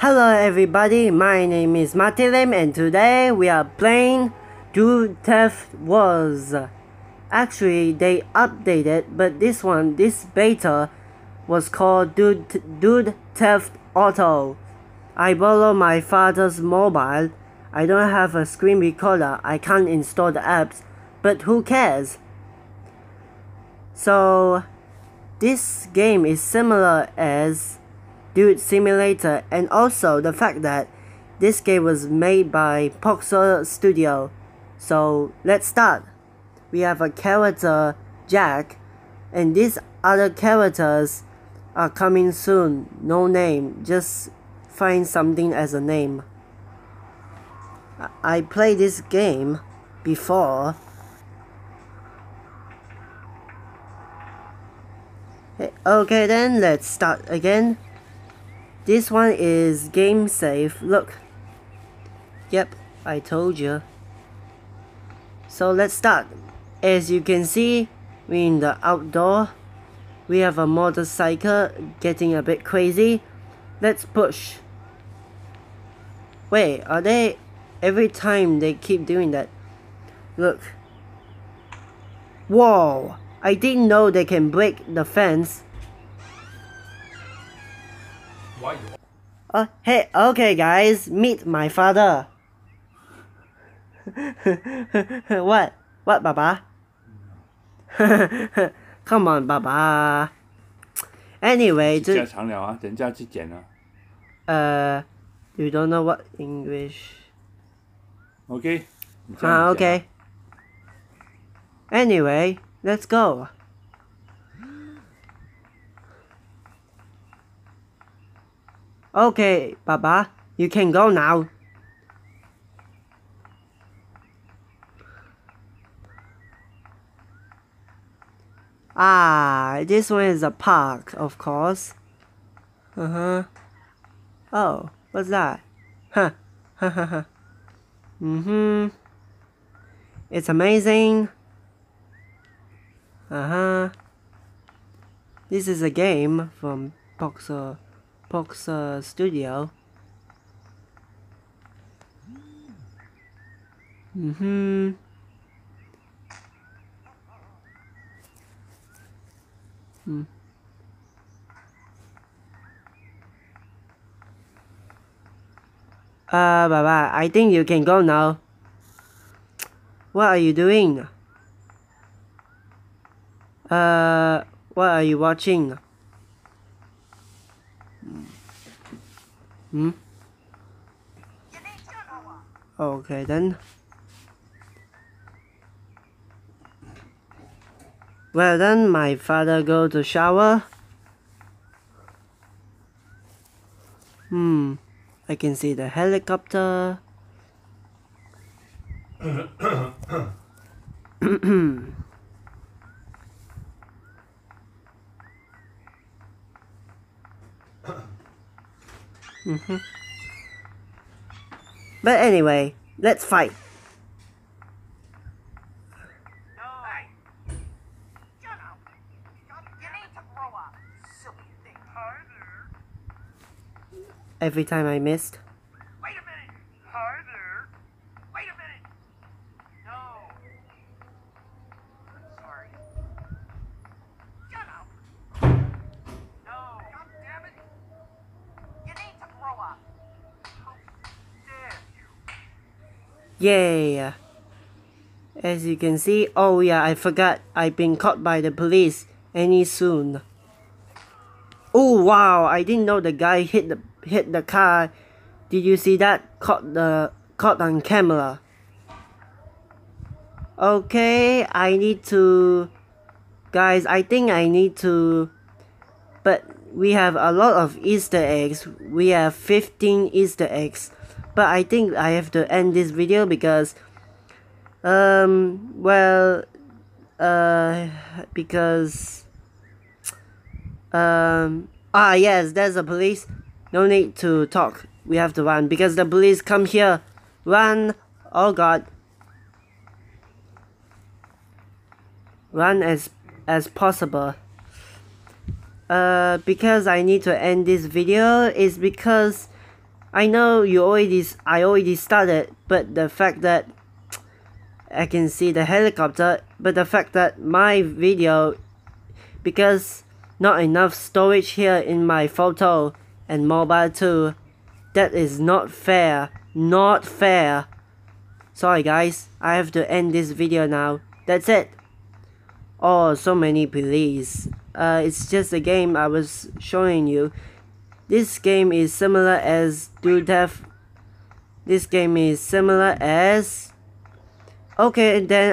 Hello everybody, my name is Matilim and today we are playing Dude Theft Wars. Actually, they updated, but this one, this beta, was called Dude, Dude Theft Auto. I borrow my father's mobile. I don't have a screen recorder, I can't install the apps, but who cares? So, this game is similar as Dude Simulator and also the fact that this game was made by Poxer Studio. So let's start. We have a character Jack and these other characters are coming soon. No name, just find something as a name. I played this game before. Okay then, let's start again. This one is game safe. Look. Yep, I told you. So let's start. As you can see, we're in the outdoor. We have a motorcycle getting a bit crazy. Let's push. Wait, are they... Every time they keep doing that. Look. Whoa! I didn't know they can break the fence. Why you? Oh, hey, okay, guys, meet my father. what? What, Baba? Come on, Baba. Anyway, 家 just, 常聊啊，人家去捡啊。 uh, you don't know what English? OK，你这样 Ah, 讲 okay. Anyway, let's go. Okay, Baba, you can go now. Ah, this one is a park, of course. Uh huh. Oh, what's that? Huh. Ha ha ha. Mm hmm. It's amazing. Uh huh. This is a game from Boxer, Boxer Studio. Mm hmm. Hmm. Uh, Baba, I think you can go now. What are you doing? Uh, what are you watching? Hmm? Okay then. Well then, my father go to shower. Hmm, I can see the helicopter. hmm But anyway, let's fight. Every time I missed. Wait a minute! Hi there. Wait a minute! No. Sorry. Shut up! No. God damn it! You need to grow up. How dare you? Yay! As you can see, oh yeah, I forgot I've been caught by the police any soon. Oh wow, I didn't know the guy hit the hit the car. Did you see that? Caught the caught on camera. Okay, I need to guys, I think I need to but we have a lot of Easter eggs. We have 15 Easter eggs. But I think I have to end this video because um well uh because um ah yes there's a police. No need to talk. We have to run because the police come here. Run. Oh god. Run as as possible. Uh because I need to end this video is because I know you already I already started, but the fact that I can see the helicopter, but the fact that my video because not enough storage here in my photo and mobile too. That is not fair. Not fair. Sorry guys, I have to end this video now. That's it. Oh, so many police. Uh, it's just a game I was showing you. This game is similar as Do. This game is similar as... Okay, and then